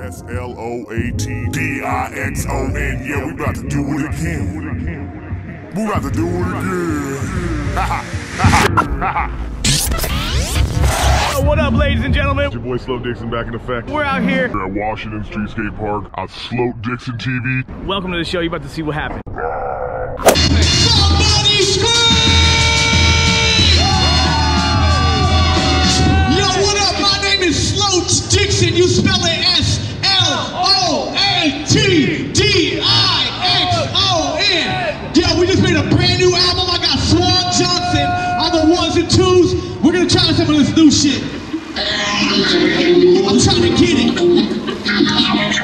S L O A T D I X O N. Yeah, we about to do it again. We about to do it again. What up, ladies and gentlemen? It's Your boy Sloat Dixon back in effect. We're out here. We're at Washington Street Skate Park at Sloat Dixon TV. Welcome to the show. You're about to see what happened. Somebody scream! Yo, what up? My name is Sloat Dixon. You spell it S L O A T D I X O N. Yeah, we just made a brand new album. I got Swan Johnson on the ones and twos. We're gonna try some of this new shit. I'm trying to get it.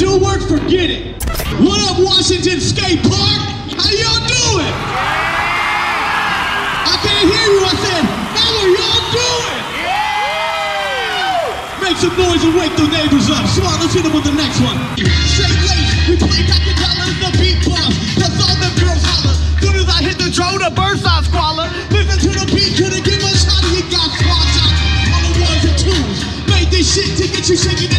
Do work, forget it. What up, Washington Skate Park? How y'all doing? I can't hear you. I said, how are y'all doing? Make some noise and wake the neighbors up. Come on, let's hit them with the next one. Straight late, we play back the dollars, the beat bump. Plus all the girls holler. Soon as I hit the drone, the birds start squalor. Listen to the beat, couldn't give a shot. You got squad shots on the ones and twos. Made this shit to get you shaking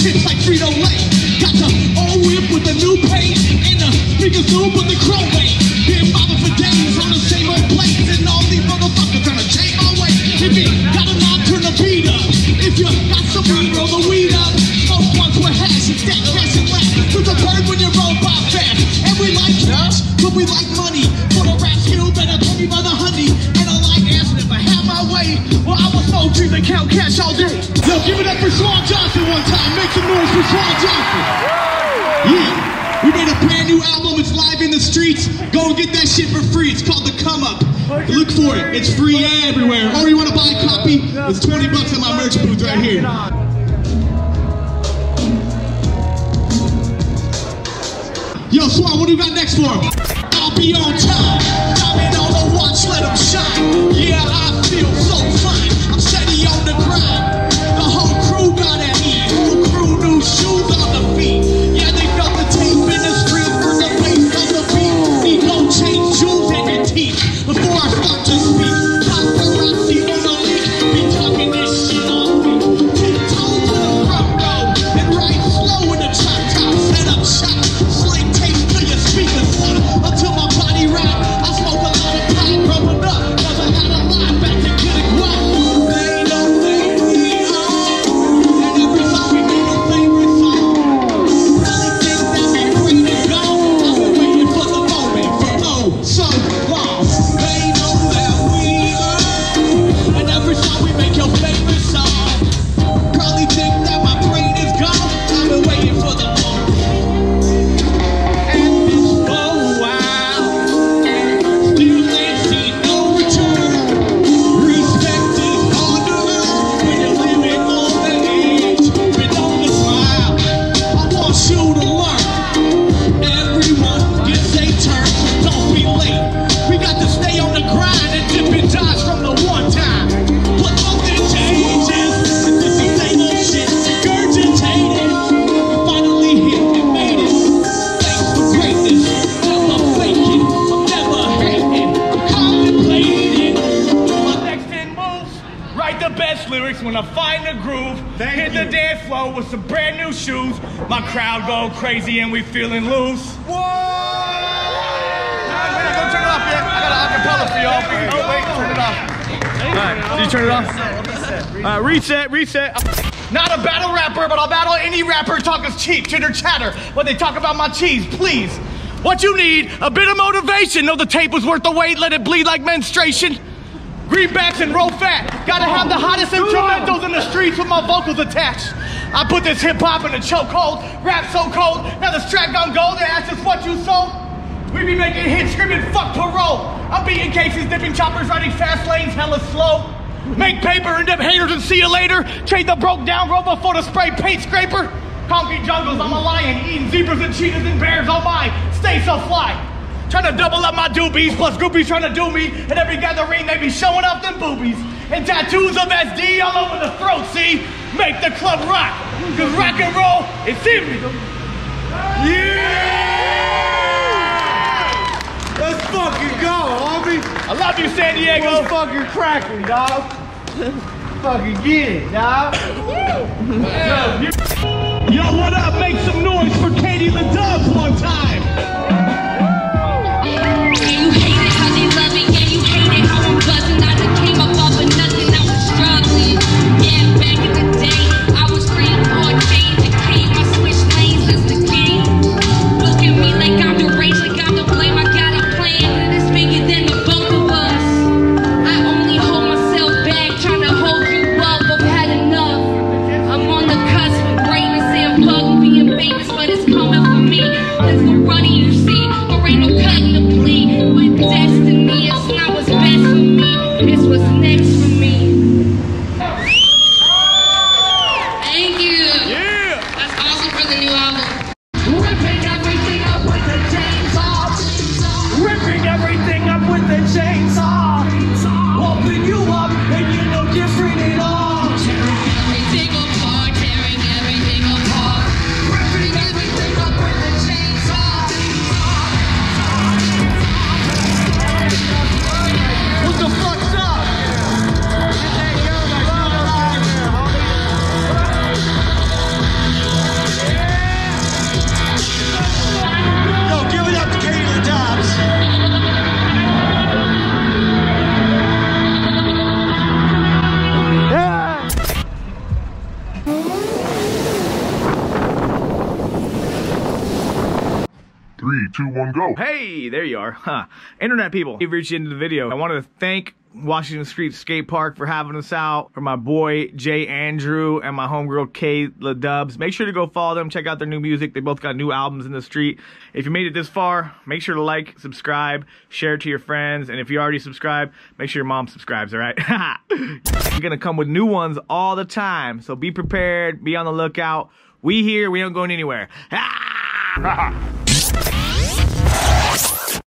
Chips like Frito Lay. Got the old whip with the new paint. And the speakers new, but the chrome weight. Been bobbing for days on the same old place. And all these motherfuckers trying to change my way. If you got a knob, turn the beat up. If you got some weed, roll the weed up. Smoke ones with hash and stack cash and laugh. The bird when you roll by fast. And we like cash, but we like money. All day. Yo, give it up for Swan Johnson one time. Make some noise for Swan Johnson. Yeah. We made a brand new album. It's live in the streets. Go and get that shit for free. It's called The Come Up. Look for it. It's free everywhere. Or you want to buy a copy? It's 20 bucks at my merch booth right here. Yo, Swan, what do we got next for him? I'll be on time. Diamond on the watch, let 'em shine. Yeah, I feel so fine. The grind. Gonna find the groove, hit the dance floor with some brand new shoes. My crowd go crazy and we feeling loose. Whoa! Don't turn it off yet. I got an acapella for y'all. Oh wait, turn it off. All right, did you turn it off? All right, reset, reset. Not a battle rapper, but I'll battle any rapper talking cheap, chitter chatter. When they talk about my cheese, please. What you need, a bit of motivation. Know the tape was worth the wait, let it bleed like menstruation. Greenbacks and roll fat. Gotta have the hottest instrumentals in the streets with my vocals attached. I put this hip hop in a chokehold, rap so cold. Now the strap gun gold, they ask us what you sold. We be making hits, screaming fuck parole. I'm beating cases, dipping choppers, riding fast lanes, hella slow. Make paper and them haters and see you later. Trade the broke down rover for the spray paint scraper. Concrete jungles, I'm a lion, eating zebras and cheetahs and bears. Oh my, stay so fly. Trying to double up my doobies, plus groupies trying to do me. At every gathering, they be showing off them boobies. And tattoos of SD all over the throat, see? Make the club rock. Cause rock and roll is in me. Let's fucking go, homie. I love you, San Diego. Let's fucking cracking, dog. fucking get it, dog. Yo, what up? Make some noise for Katie the Dubs one time. And being famous, but it's coming for me. There's no running, you see, or ain't no cutting the plea. With Three, two, one, go. Hey, there you are. Huh. Internet people, you've reached the end of the video. I want to thank Washington Street Skate Park for having us out, for my boy Jay Andrew and my homegirl Kayla Dubs. Make sure to go follow them, check out their new music. They both got new albums in the street. If you made it this far, make sure to like, subscribe, share it to your friends, and if you already subscribed, make sure your mom subscribes, all right? You're gonna come with new ones all the time, so be prepared, be on the lookout. We here, we ain't going anywhere.